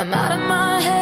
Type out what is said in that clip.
I'm out of my head.